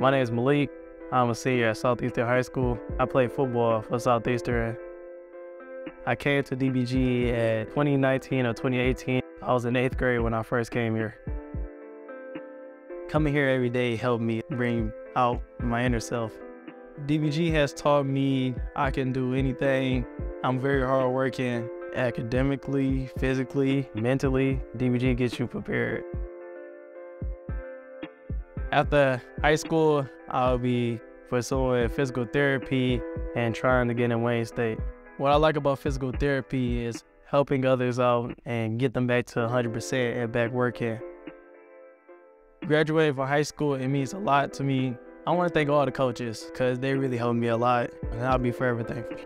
My name is Maliq. I'm a senior at Southeastern High School. I play football for Southeastern. I came to DBG at 2019 or 2018. I was in eighth grade when I first came here. Coming here every day helped me bring out my inner self. DBG has taught me I can do anything. I'm very hardworking academically, physically, mentally. DBG gets you prepared. After high school, I'll be pursuing physical therapy and trying to get in Wayne State. What I like about physical therapy is helping others out and get them back to 100% and back working. Graduating from high school, it means a lot to me. I want to thank all the coaches because they really helped me a lot, and I'll be forever thankful.